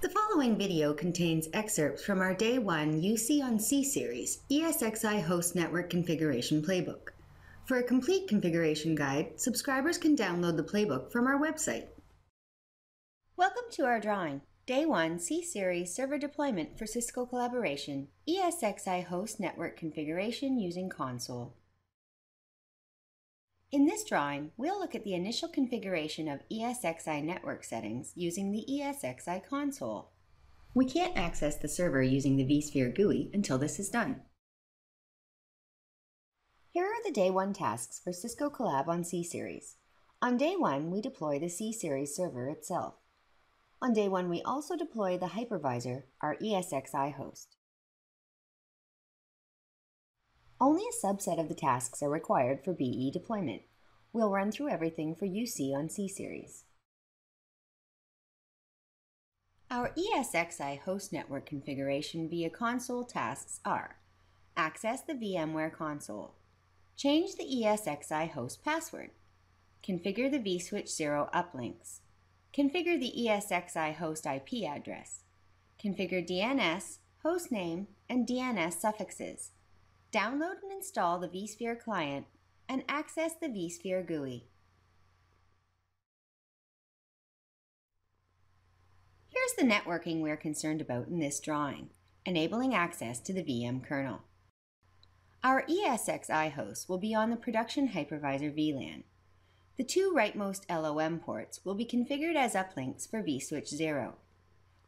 The following video contains excerpts from our Day 1 UC on C series ESXi Host Network Configuration Playbook. For a complete configuration guide, subscribers can download the playbook from our website. Welcome to our drawing, Day 1 C series server deployment for Cisco collaboration, ESXi Host Network Configuration using Console. In this drawing, we'll look at the initial configuration of ESXi network settings using the ESXi console. We can't access the server using the vSphere GUI until this is done. Here are the Day 1 tasks for Cisco Collab on C-Series. On Day 1, we deploy the C-Series server itself. On Day 1, we also deploy the hypervisor, our ESXi host. Only a subset of the tasks are required for BE deployment. We'll run through everything for UC on C-Series. Our ESXi host network configuration via console tasks are Access the VMware console, Change the ESXi host password, Configure the vSwitch 0 uplinks, Configure the ESXi host IP address, Configure DNS, hostname, and DNS suffixes, download and install the vSphere client, and access the vSphere GUI. Here's the networking we're concerned about in this drawing, enabling access to the VM kernel. Our ESXi host will be on the production hypervisor VLAN. The two rightmost LOM ports will be configured as uplinks for vSwitch 0.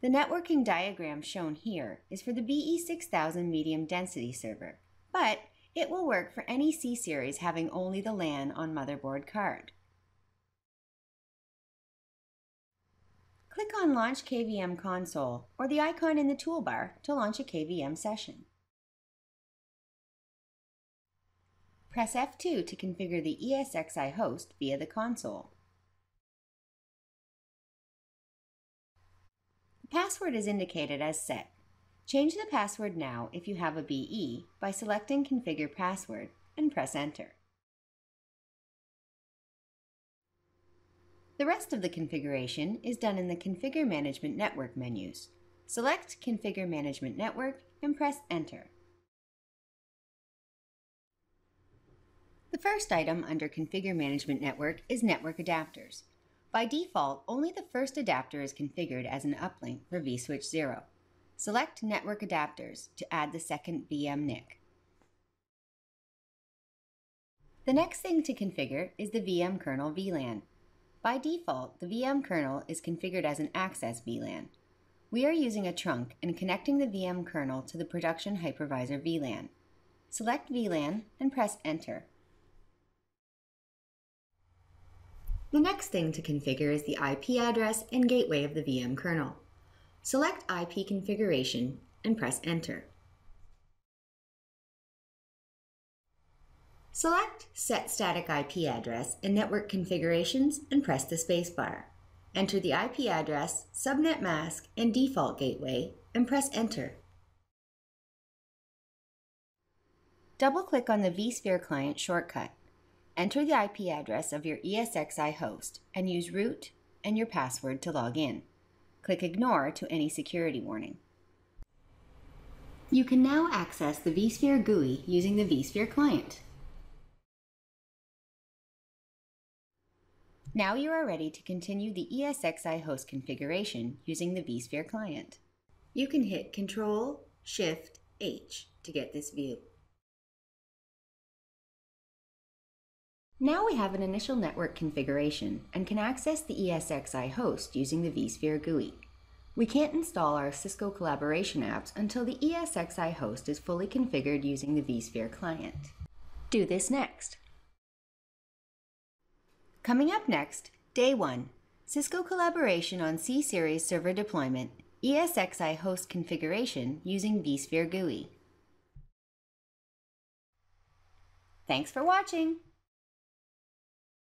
The networking diagram shown here is for the BE6000 medium density server, but it will work for any C-series having only the LAN on motherboard card. Click on Launch KVM Console or the icon in the toolbar to launch a KVM session. Press F2 to configure the ESXi host via the console. The password is indicated as set. Change the password now if you have a BE by selecting Configure Password and press Enter. The rest of the configuration is done in the Configure Management Network menus. Select Configure Management Network and press Enter. The first item under Configure Management Network is Network Adapters. By default, only the first adapter is configured as an uplink for vSwitch 0. Select Network Adapters to add the second VM NIC. The next thing to configure is the VM kernel VLAN. By default, the VM kernel is configured as an access VLAN. We are using a trunk and connecting the VM kernel to the production hypervisor VLAN. Select VLAN and press Enter. The next thing to configure is the IP address and gateway of the VM kernel. Select IP configuration and press Enter. Select Set Static IP Address in Network Configurations and press the spacebar. Enter the IP address, subnet mask, and default gateway and press Enter. Double-click on the vSphere client shortcut. Enter the IP address of your ESXi host and use root and your password to log in. Click Ignore to any security warning. You can now access the vSphere GUI using the vSphere client. Now you are ready to continue the ESXi host configuration using the vSphere client. You can hit Ctrl, Shift, H to get this view. Now we have an initial network configuration and can access the ESXi host using the vSphere GUI. We can't install our Cisco collaboration apps until the ESXi host is fully configured using the vSphere client. Do this next. Coming up next, Day 1, Cisco collaboration on C-Series server deployment, ESXi host configuration using vSphere GUI. Thanks for watching!